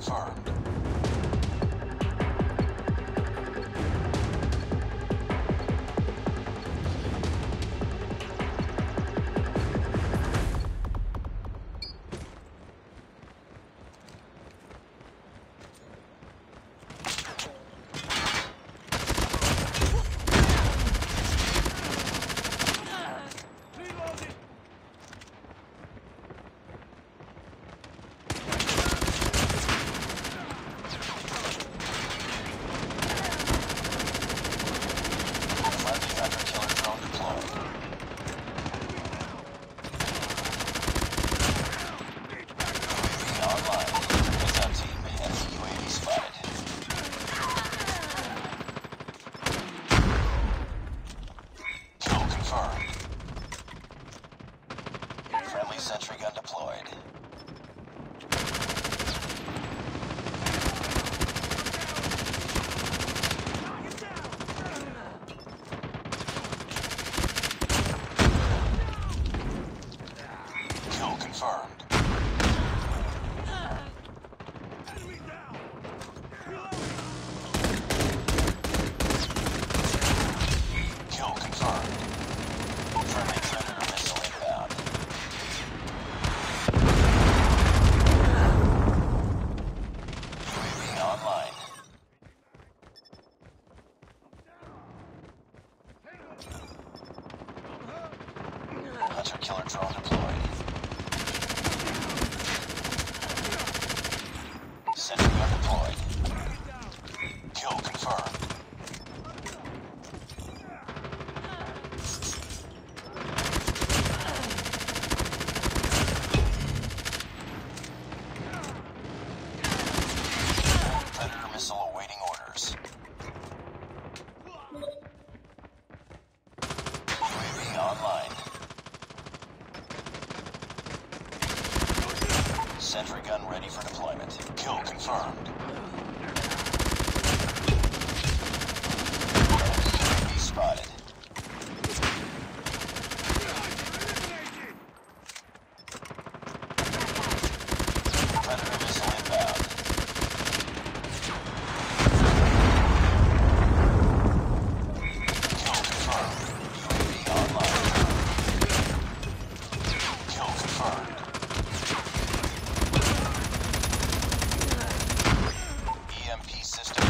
Sorry. sentry gun deployed. Killer drone. Sentry gun ready for deployment. Kill confirmed. Enemy spotted. system.